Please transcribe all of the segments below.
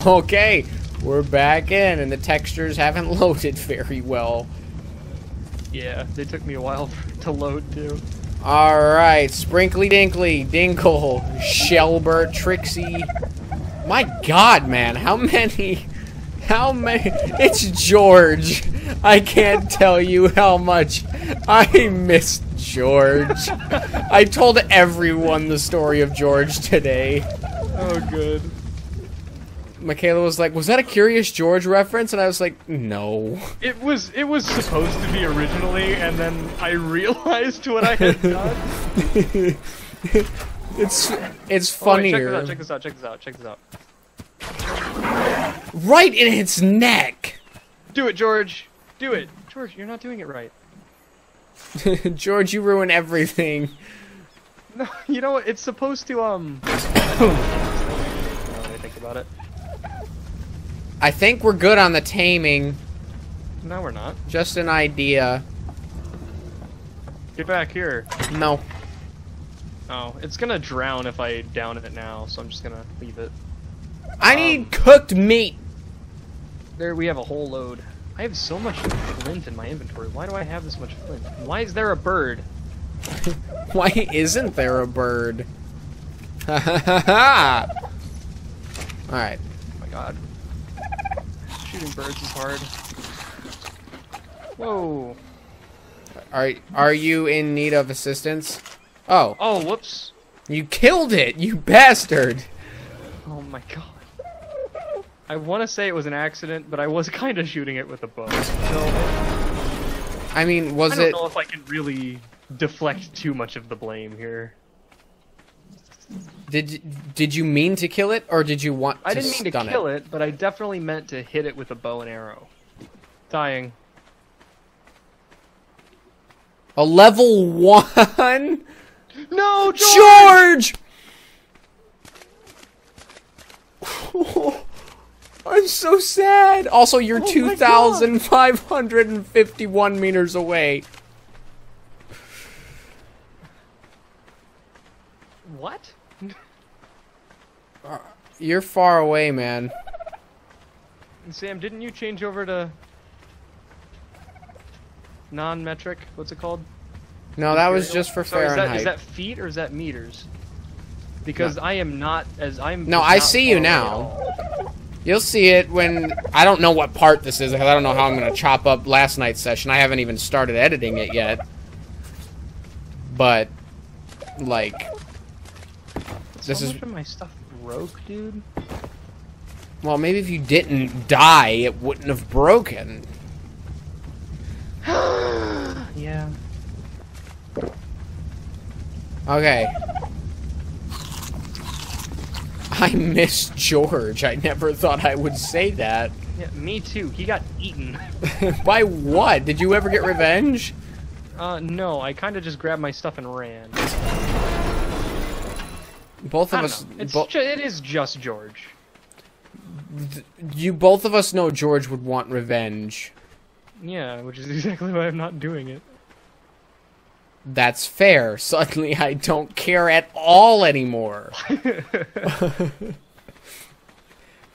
Okay, we're back in, and the textures haven't loaded very well. Yeah, they took me a while to load too. Alright, Sprinkly Dinkly, Dinkle, Shelbert, Trixie. My god, man, how many... How many... It's George. I can't tell you how much I miss George. I told everyone the story of George today. Oh, good. Michaela was like, "Was that a Curious George reference?" And I was like, "No." It was it was supposed to be originally, and then I realized what I had done. it's it's Oh, wait, check this out. Check this out. Check this out. Check this out. right in its neck. Do it, George. Do it, George. You're not doing it right. George, you ruin everything. No, you know what? It's supposed to um. I think about it. I think we're good on the taming. No, we're not. Just an idea. Get back here. No. Oh, it's gonna drown if I down it now, so I'm just gonna leave it. I Um, need cooked meat. There, we have a whole load. I have so much flint in my inventory. Why do I have this much flint? Why is there a bird? Why isn't there a bird? Ha ha ha ha! Alright. Oh my god. Shooting birds is hard. Whoa. Are, are you in need of assistance? Oh, Oh, whoops. you killed it, you bastard! Oh my god. I want to say it was an accident, but I was kind of shooting it with a bow. So, I mean, was it? I don't it... know if I can really deflect too much of the blame here. Did did you mean to kill it, or did you want to I didn't mean to kill it, but I definitely meant to hit it with a bow and arrow. Dying. A level one No, George! George. I'm so sad. Also, you're Oh 2,551 meters away. What? You're far away, man. Sam, didn't you change over to non-metric? What's it called? No, that was just for So is that, Fahrenheit. is that feet or is that meters? Because I am not as I'm. No, I see you now. You'll see it when I don't know what part this is because I don't know how I'm gonna chop up last night's session. I haven't even started editing it yet. But like This so is- of my stuff broke, dude. well, maybe if you didn't die, it wouldn't have broken. Yeah. Okay. I miss George. I never thought I would say that. Yeah, me too. He got eaten. By what? Did you ever get revenge? Uh, no, I kind of just grabbed my stuff and ran. Both of us know. It's bo- ju- it is just George. you both of us know George would want revenge. Yeah, which is exactly why I'm not doing it. That's fair. Suddenly I don't care at all anymore.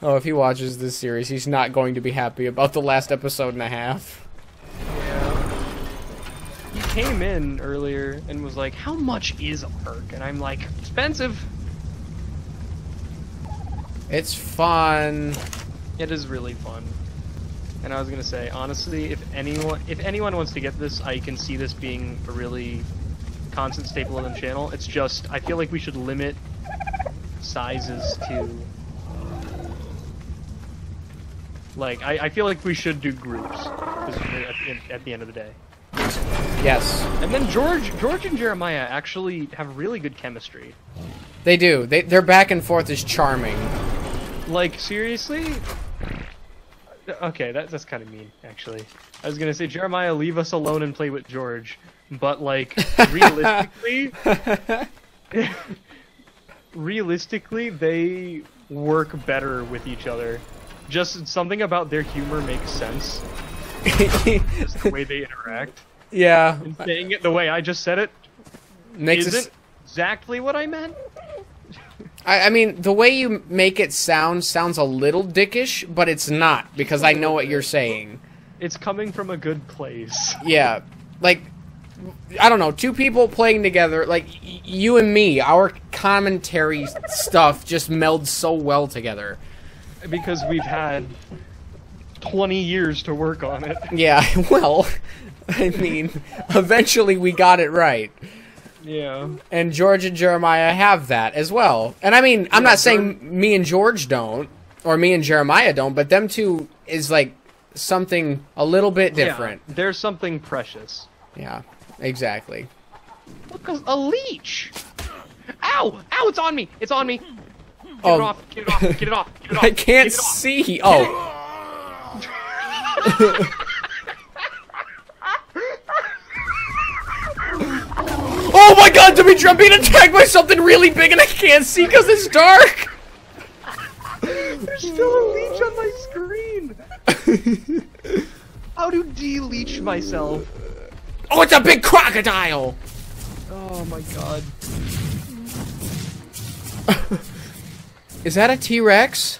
oh, if he watches this series, he's not going to be happy about the last episode and a half. Came in earlier and was like, "How much is a perk?" And I'm like, "Expensive." It's fun. It is really fun. And I was gonna say, honestly, if anyone if anyone wants to get this, I can see this being a really constant staple of the channel. It's just I feel like we should limit sizes to like I, I feel like we should do groups at, at the end of the day. Yes. And then George George and Jeremiah actually have really good chemistry. They do. They, their back and forth is charming. Like seriously? Okay, that, that's kind of mean, actually. I was gonna say Jeremiah, leave us alone and play with George, but like realistically, realistically, they work better with each other. Just something about their humor makes sense. Just the way they interact. Yeah. And saying it the way I just said it Makes isn't exactly what I meant. I, I mean, the way you make it sound sounds a little dickish, but it's not because I know what you're saying. It's coming from a good place. Yeah, like I don't know, two people playing together, like y- you and me, our commentary stuff just melds so well together. Because we've had 20 years to work on it. Yeah, well, I mean, eventually we got it right. Yeah. And George and Jeremiah have that as well. And I mean, I'm Yeah, not saying me and George don't, or me and Jeremiah don't, but them two is like something a little bit different. Yeah, there's something precious. Yeah, exactly. Look, a, a leech! Ow! Ow, it's on me! It's on me! Get Oh. it off, get it off, get it off, get it off. I can't get it off. see. Oh. Demitri, I'm being attacked by something really big and I can't see because it's dark! There's still a leech on my screen! How to de-leech myself? Oh, it's a big crocodile! Oh my god. Is that a T-Rex?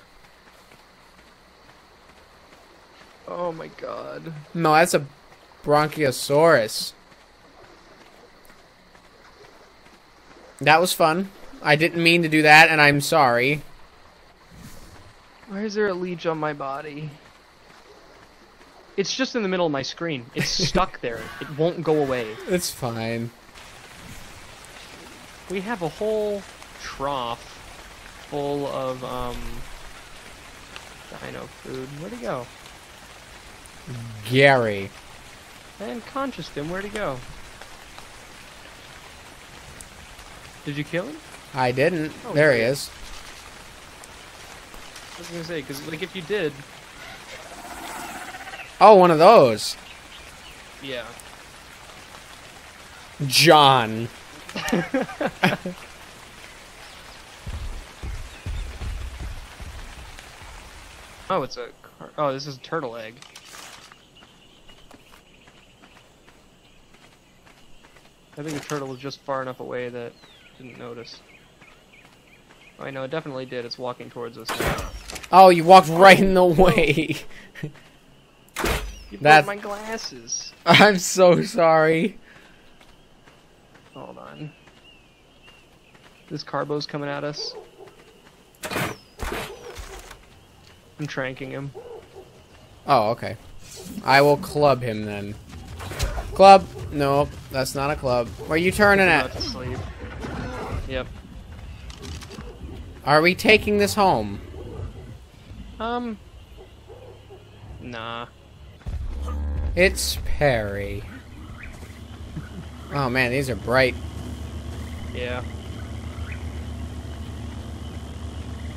Oh my god. No, that's a Bronchiosaurus. That was fun. I didn't mean to do that, and I'm sorry. Why is there a leech on my body? It's just in the middle of my screen. It's stuck there. It won't go away. It's fine. We have a whole trough full of, um, dino food. Where'd he go? Gary. And conscious him, where'd he go? Did you kill him? I didn't. Oh, there he is. I was gonna say, because, like, if you did, Oh, one of those. yeah. John. Oh, it's a, oh, this is a turtle egg. I think the turtle was just far enough away that didn't notice. Oh, I know, it definitely did. It's walking towards us now. Oh, you walked oh, right in the way. You broke That's- my glasses. I'm so sorry. Hold on. This carbo's coming at us. I'm tranking him. Oh, okay. I will club him then. Club. No, that's not a club. Where are you turning at? Yep. Are we taking this home? Um. Nah. It's Perry. Oh man, these are bright. Yeah.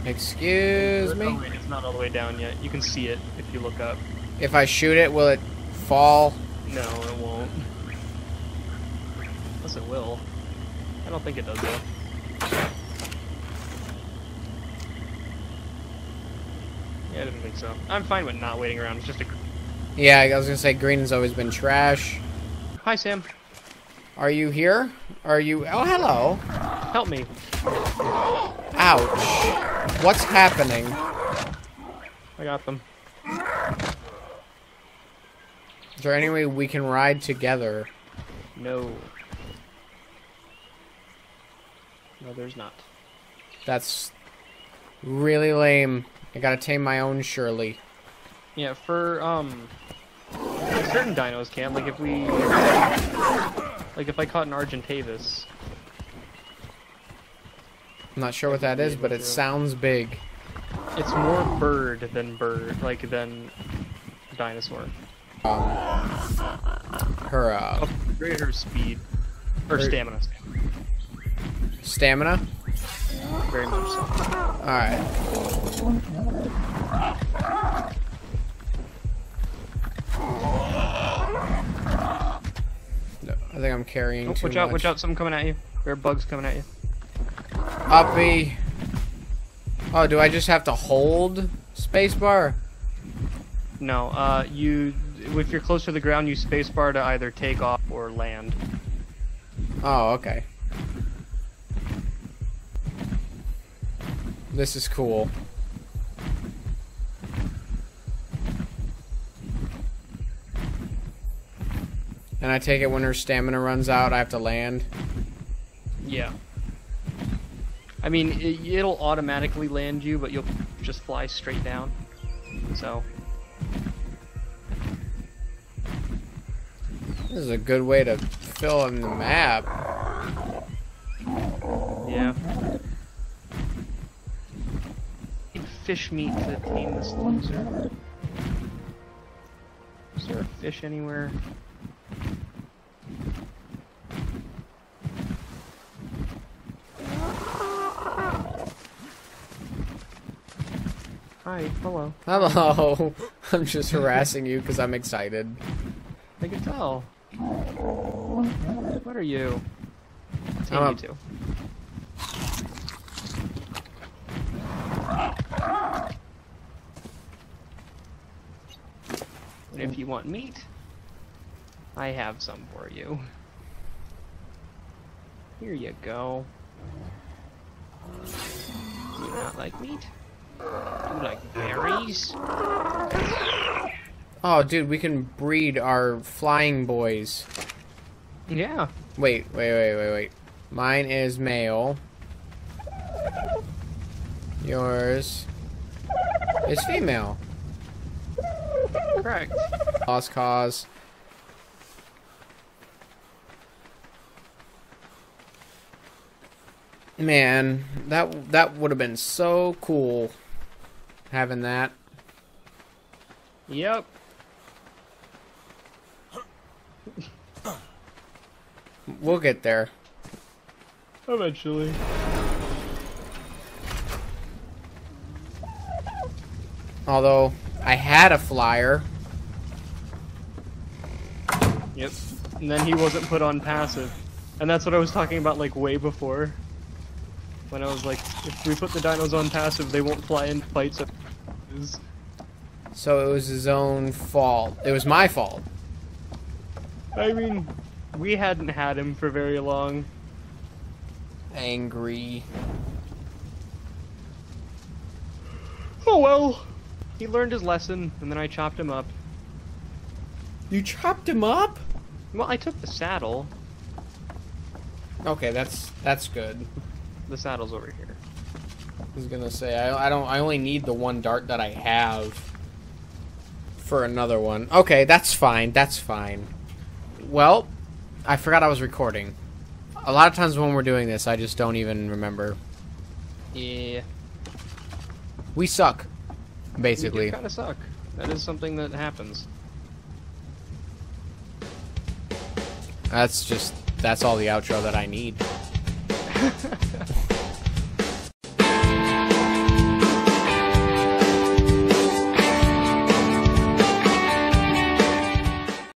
Excuse Oh, me? wait, it's not all the way down yet. You can see it if you look up. If I shoot it, will it fall? No, it won't. Unless it will. I don't think it does though. Yeah, I didn't think so. I'm fine with not waiting around. It's just a. Yeah, I was gonna say green has always been trash. Hi, Sam. Are you here? Are you? Oh, hello. Help me. Ouch. What's happening? I got them. Is there any way we can ride together? No. No, there's not. That's really lame. I gotta tame my own Shirley. Yeah, for um certain dinos can like if we like if I caught an Argentavis. I'm not sure what that is, but it sounds big. It's more bird than bird, like than dinosaur. Um, her uh, Upgrade her speed or Her- stamina. stamina. Very much so. All right. No, I think I'm carrying Oh, watch out! Watch out! Something coming at you. There are bugs coming at you. Uppy. Oh, do I just have to hold spacebar? No, uh, you if you're close to the ground, you spacebar to either take off or land. Oh, okay. This is cool. And I take it when her stamina runs out, I have to land. Yeah. I mean, it, it'll automatically land you, but you'll just fly straight down. So, This is a good way to fill in the map. yeah. Need Fish meat to tame this loser. Is there a fish anywhere? Hi, hello. Hello. I'm just harassing you because I'm excited. I can tell. What are you? Tame I'm you a- two. And if you want meat, I have some for you. Here you go. Do you not like meat? You like berries? Oh, dude, we can breed our flying boys. Yeah. Wait, wait, wait, wait, wait. Mine is male. Yours is female. Correct. Lost cause. Man, that that would have been so cool having that. Yep. We'll get there. Eventually. Although I had a flyer. Yep. And then he wasn't put on passive. And that's what I was talking about like way before. When I was like, if we put the dinos on passive, they won't fly in fights. So it was his own fault. It was my fault. I mean, we hadn't had him for very long. Angry. Oh well. He learned his lesson, and then I chopped him up. You chopped him up? Well, I took the saddle. Okay, that's that's good. The saddle's over here. I was gonna say I, I don't I only need the one dart that I have for another one. Okay, that's fine. That's fine. Well, I forgot I was recording. A lot of times when we're doing this, I just don't even remember. Yeah. We suck, basically. We kind of suck. That is something that happens. That's just that's all the outro that I need.